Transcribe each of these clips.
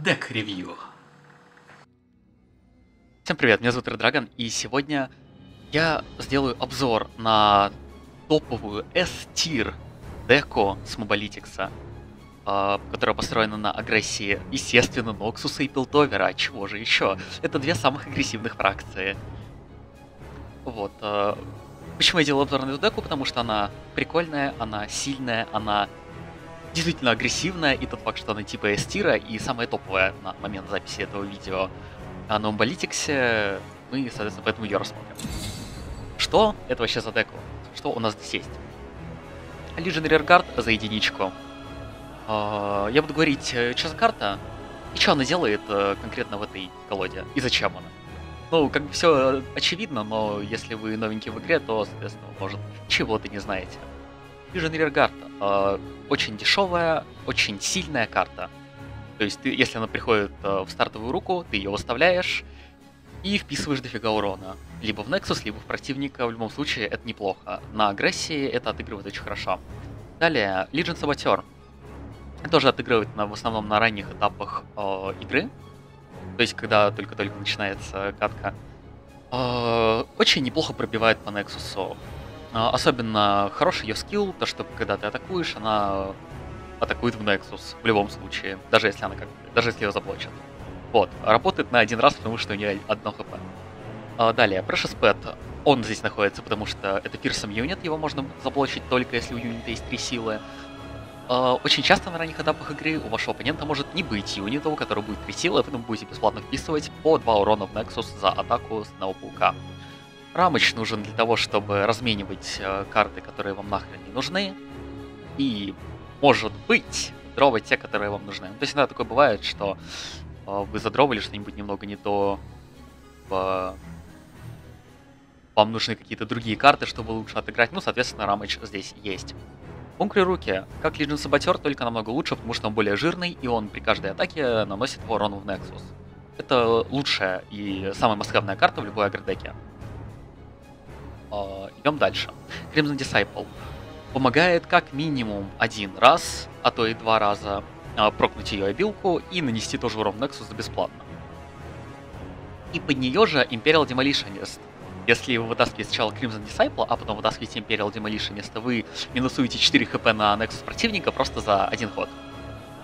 Дек ревью. Всем привет, меня зовут Драгон, и сегодня я сделаю обзор на топовую S-тир деко с Mobalytics, а, которая построена на агрессии, естественно, Ноксуса и Пилтовера, а чего же еще? Это две самых агрессивных фракции. Вот. а, Почему я делаю обзор на эту деку? Потому что она прикольная, она сильная, она действительно агрессивная, и тот факт, что она типа S-тира, и самая топовая на момент записи этого видео а на Умбалитиксе, мы, соответственно, поэтому ее рассмотрим. Что это вообще за деку? Что у нас здесь есть? Legion Rearguard за единичку. А, Я буду говорить, э, что за карта, и что она делает э, конкретно в этой колоде, и зачем она. Ну, как бы все очевидно, но если вы новенький в игре, то, соответственно, может, чего-то не знаете. Legion Rearguard э, очень дешевая, очень сильная карта. То есть, ты, если она приходит э, в стартовую руку, ты ее выставляешь и вписываешь дофига урона. Либо в Nexus, либо в противника. В любом случае, это неплохо. На агрессии это отыгрывает очень хорошо. Далее, Legion Saboteur. Тоже отыгрывает на, в основном на ранних этапах э, игры. То есть, когда только-только начинается катка. Э, очень неплохо пробивает по Nexus. А, Особенно хороший ее скилл, то что когда ты атакуешь, она атакует в Nexus в любом случае, даже если она как даже если ее заблочат. Вот, работает на один раз, потому что у нее одно хп. А, Далее, Precious Pet, он здесь находится, потому что это пирсом юнит, его можно заблочить только если у юнита есть три силы. А, Очень часто на ранних этапах игры у вашего оппонента может не быть юнита, у которого будет три силы, поэтому будете бесплатно вписывать по 2 урона в Nexus за атаку с одного паука. Рамыч нужен для того, чтобы разменивать э, карты, которые вам нахрен не нужны. И, может быть, дровать те, которые вам нужны. Ну, То есть иногда такое бывает, что э, вы задровали что-нибудь немного не то, в- вам нужны какие-то другие карты, чтобы лучше отыграть. Ну, соответственно, Рамыч здесь есть. Бункри руки, как Legion Saboteur, только намного лучше, потому что он более жирный, и он при каждой атаке наносит по урону в Nexus. Это лучшая и самая масштабная карта в любой агродеке. А, Идем дальше. Crimson Disciple помогает как минимум один раз, а то и два раза а, прокнуть ее обилку и нанести тоже урон Nexus бесплатно. И под нее же Imperial Demolitionist. Если вы вытаскиваете сначала Crimson Disciple, а потом вытаскиваете Imperial Demolitionist, вы минусуете 4 хп на Nexus противника просто за один ход.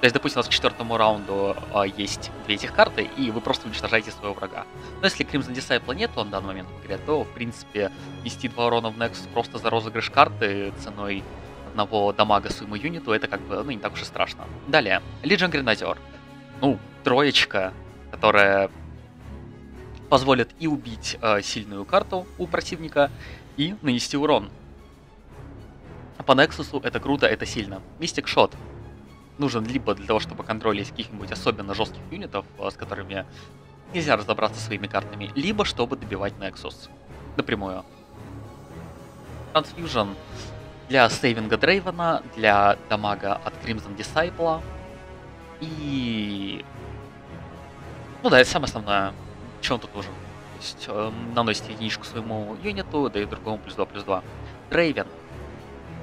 То есть, допустим, у нас к четвертому раунду а, есть две этих карты, и вы просто уничтожаете своего врага. Но если Crimson Disciple нет на данный момент в игре, то, в принципе, нести два урона в Nexus просто за розыгрыш карты ценой одного дамага своему юниту, это как бы, ну, не так уж и страшно. Далее, Legion Grenadier. Ну, троечка, которая позволит и убить э, сильную карту у противника, и нанести урон. По Nexus это круто, это сильно. Mystic Shot нужен либо для того, чтобы контролить каких-нибудь особенно жестких юнитов, э, с которыми нельзя разобраться своими картами, либо чтобы добивать Nexus напрямую. Transfusion для сейвинга Дрейвена, для дамага от Crimson Disciple. И... Ну да, это самое основное. Что он тут нужен? То есть э, наносите единичку своему юниту, дает другому плюс 2, плюс 2. Дрейвен.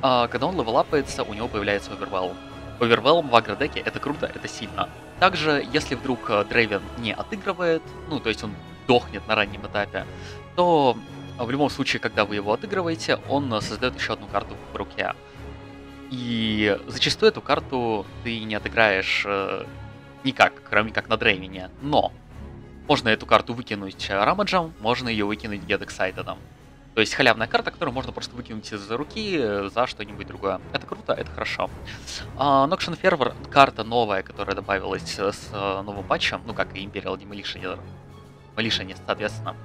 А, когда он левелапается, у него появляется овервелм. Овервелм в агродеке это круто, это сильно. Также, если вдруг э, Дрейвен не отыгрывает, ну, то есть он дохнет на раннем этапе, то э, в любом случае, когда вы его отыгрываете, он э, создает еще одну карту в руке. И зачастую эту карту ты не отыграешь э, никак, кроме как на Дрейвене. Но можно эту карту выкинуть э, Рамаджем, можно ее выкинуть Excited. То есть халявная карта, которую можно просто выкинуть из руки э, за что-нибудь другое. Это круто, это хорошо. А, Noxian Fervor карта новая, которая добавилась э, с э, новым патчем, ну как и Imperial Demolition, Demolition, соответственно.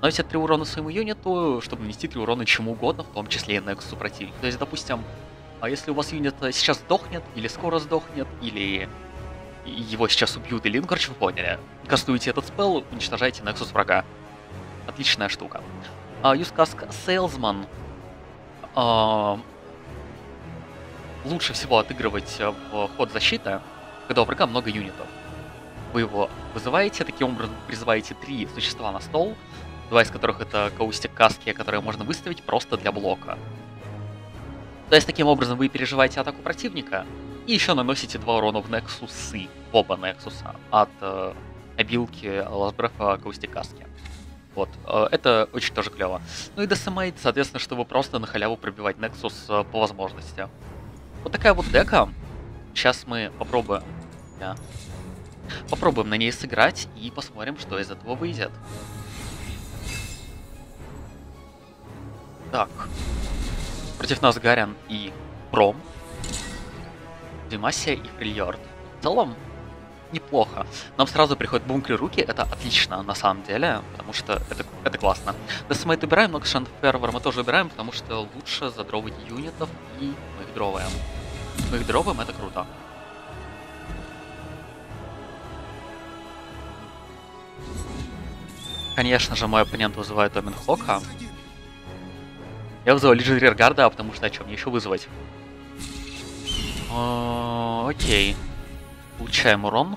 Наносит 3 урона своему юниту, чтобы нанести 3 урона чему угодно, в том числе и Nexus противника. То есть, допустим, а если у вас юнит сейчас сдохнет, или скоро сдохнет, или его сейчас убьют, или, ну, короче, вы поняли. Кастуете этот спел, уничтожаете Nexus врага. Отличная штука. А, Use Cask Salesman а, лучше всего отыгрывать э, в ход защиты, когда у врага много юнитов. Вы его вызываете, таким образом призываете три существа на стол, два из которых это Каустик Каски, которые можно выставить просто для блока. То есть таким образом вы переживаете атаку противника, И еще наносите 2 урона в Нексусы, в оба Нексуса, от э, обилки Ласбрефа Каустикаски. Вот, э, это очень тоже клево. Ну и десимейт, соответственно, чтобы просто на халяву пробивать Nexus э, по возможности. Вот такая вот дека. Сейчас мы попробуем. Да. Попробуем на ней сыграть и посмотрим, что из этого выйдет. Так. Против нас Гарен и Пром. Демасия и Фрильярд. В целом, неплохо. Нам сразу приходят бункеры руки, это отлично на самом деле, потому что это, это классно. Десмейт убираем, но Шанфервер мы тоже убираем, потому что лучше задровать юнитов, и мы их дроваем. Мы их дроваем, это круто. Конечно же, мой оппонент вызывает Оменхока. Я вызываю Лиджи Рергарда, потому что о чем мне еще вызвать? О, окей. Получаем урон.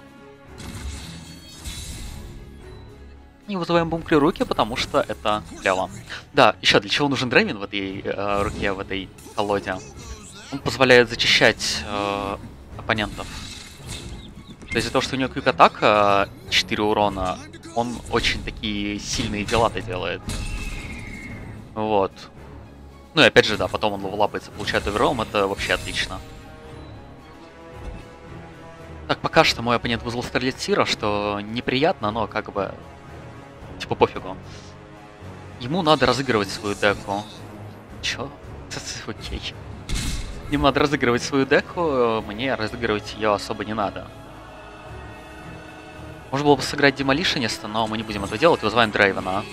И вызываем бункеры руки, потому что это клево. Да, еще для чего нужен Дрейвен в этой э, руке, в этой колоде? Он позволяет зачищать э, оппонентов. То есть из-за того, что у него квик атака 4 урона, он очень такие сильные дела-то делает. Вот. Ну и опять же, да, потом он лапается, получает овером, это вообще отлично. Так, пока что мой оппонент вызвал Старлет Сира, что неприятно, но как бы... Типа пофигу. Ему надо разыгрывать свою деку. Чё? Окей. Ему надо разыгрывать свою деку, мне разыгрывать ее особо не надо. Можно было бы сыграть Демолишениста, но мы не будем это делать, вызываем Драйвена.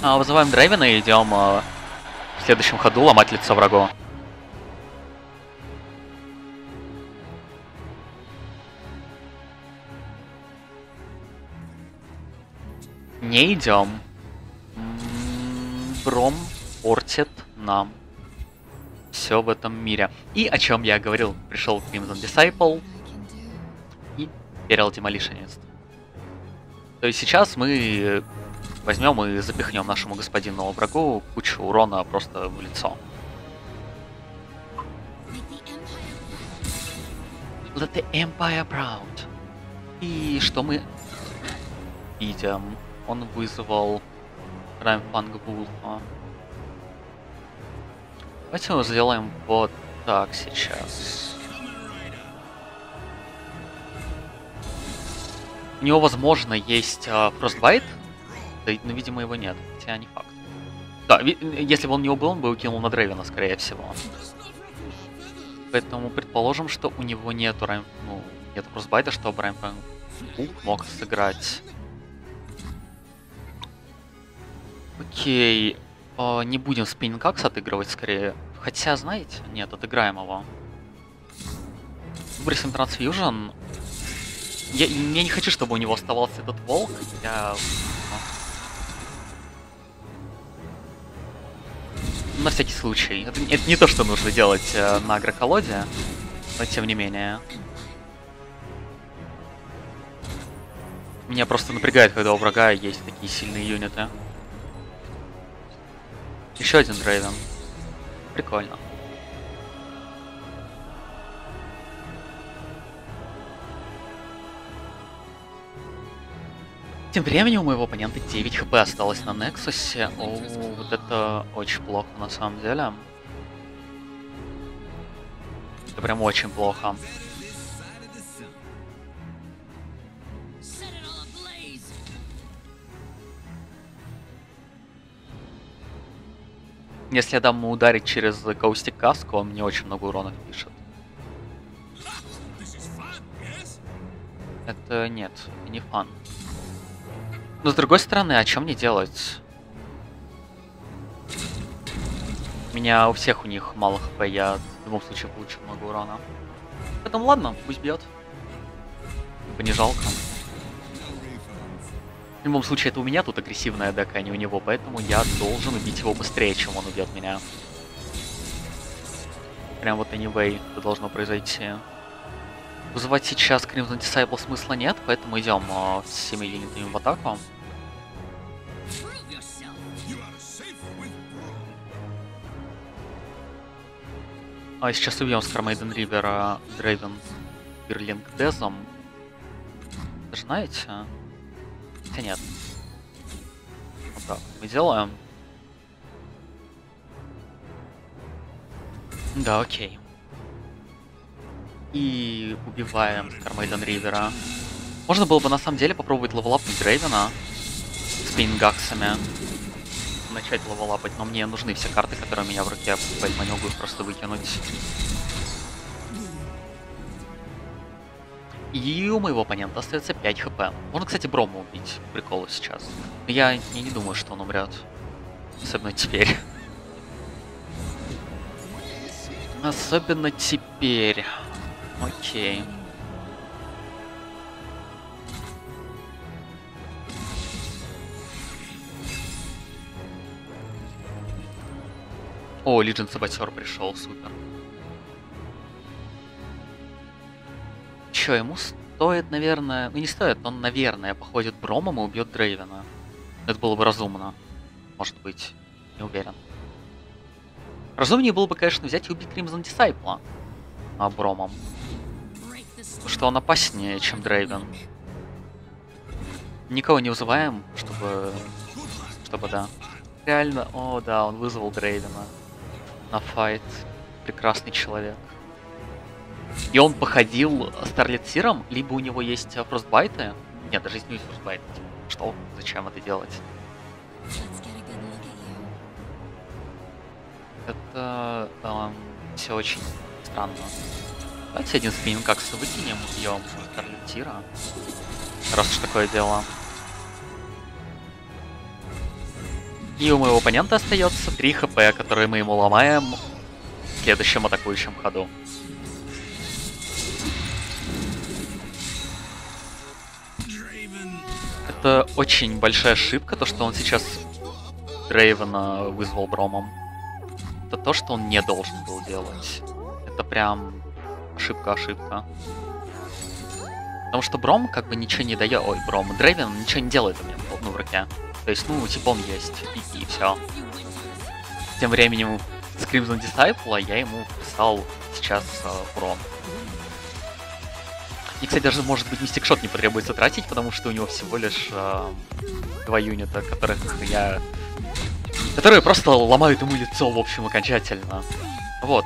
А, вызываем Драйвена и идем а, в следующем ходу ломать лицо врагу. Не идем. Бром портит нам все в этом мире. И о чем я говорил, пришел Crimson Disciple и перел Demolitionist. То есть сейчас мы возьмем и запихнем нашему господину врагу кучу урона просто в лицо. Let the Empire proud. И что мы видим? Он вызвал Раймфанг Вулфа. Давайте мы сделаем вот так сейчас. У него, возможно, есть uh, Frostbite, да, но, видимо, его нет, хотя не факт. Да, если бы он него был, он бы укинул на Дрейвена, скорее всего. Поэтому предположим, что у него нету райм... ну, нет Frostbite, чтобы Раймфанг мог сыграть Окей. Э, не будем спиннинг отыгрывать скорее. Хотя, знаете, нет, отыграем его. Выбросим трансфьюжн. Я, я не хочу, чтобы у него оставался этот волк. Я... На всякий случай. Это, это не то, что нужно делать э, на агроколоде, но тем не менее. Меня просто напрягает, когда у врага есть такие сильные юниты. Еще один Дрейвен. Прикольно. Тем временем у моего оппонента 9 хп осталось на Нексусе. О, вот это очень плохо на самом деле. Это прям очень плохо. Если я дам ему ударить через Гаустик Каску, он мне очень много урона пишет. Это нет, не фан. Но с другой стороны, о чем мне делать? У меня у всех у них мало хп, я в любом случае получу много урона. Поэтому ладно, пусть бьет. Типа жалко. В любом случае, это у меня тут агрессивная дека, а не у него, поэтому я должен убить его быстрее, чем он убьет меня. Прям вот anyway, это должно произойти. Вызывать сейчас Crimson Disciple смысла нет, поэтому идем э, с 7 юнитами в атаку. А сейчас убьем с Кармейден Ривера Дрейвен Берлинг Дезом. Знаете? Хотя нет. Вот так мы делаем. Да, окей. И убиваем Кармейден Ривера. Можно было бы на самом деле попробовать левелапнуть Дрейвена с пингаксами. Начать левелапать, но мне нужны все карты, которые у меня в руке, поэтому не могу их просто выкинуть. И у моего оппонента остается 5 хп. Можно, кстати, Брома убить. Прикол сейчас. Я, я не думаю, что он умрет. Особенно теперь. Особенно теперь. Окей. О, Лиджин Саботер пришел, супер. Чё, ему стоит, наверное... Ну, не стоит, он, наверное, походит Бромом и убьет Дрейвена. Это было бы разумно. Может быть. Не уверен. Разумнее было бы, конечно, взять и убить Кримзон Дисайпла. А Бромом. Потому что он опаснее, чем Дрейвен. Никого не вызываем, чтобы... Чтобы, да. Реально, о, да, он вызвал Дрейвена на fight. Прекрасный человек. И он походил Starlit Seer ом, либо у него есть frostbite ы. Нет, даже если не есть frostbite. Что? Зачем это делать? Это э, все очень странно. Давайте один Spinning Axe выкинем, убьем Starlit Seer а. Раз уж такое дело. И у моего оппонента остается 3 хп, которые мы ему ломаем в следующем атакующем ходу. Это очень большая ошибка, то что он сейчас Дрейвена вызвал Бромом. Это то, что он не должен был делать. Это прям ошибка-ошибка. Потому что Бром как бы ничего не дает. Ой, Бром, Дрейвен ничего не делает у меня ну, в руке. То есть, ну, типа он есть, и, и все. Тем временем с Crimson Disciple я ему писал сейчас э, урон. И, кстати, даже, может быть, Мистик Шот не потребуется тратить, потому что у него всего лишь э, два юнита, которых я... Которые просто ломают ему лицо, в общем, окончательно. Вот.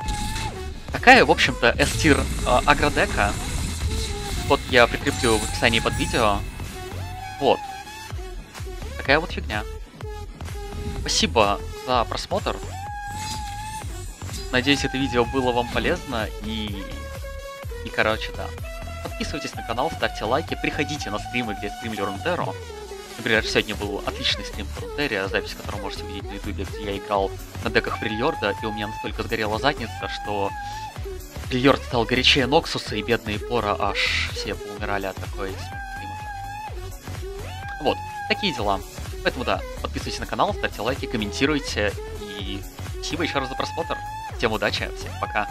Такая, в общем-то, S-тир э, агродека. Вот я прикреплю в описании под видео. Вот. Такая вот фигня. Спасибо за просмотр. Надеюсь, это видео было вам полезно и... И, короче, да. Подписывайтесь на канал, ставьте лайки, приходите на стримы, где я стримлю Рунтеро. Например, сегодня был отличный стрим по Рунтере, запись которого можете увидеть на ютубе, где я играл на деках Брильорда, и у меня настолько сгорела задница, что Брильорд стал горячее Ноксуса, и бедные Пора аж все поумирали от такой. Вот, такие дела. Поэтому да, подписывайтесь на канал, ставьте лайки, комментируйте. И спасибо еще раз за просмотр. Всем удачи, всем пока.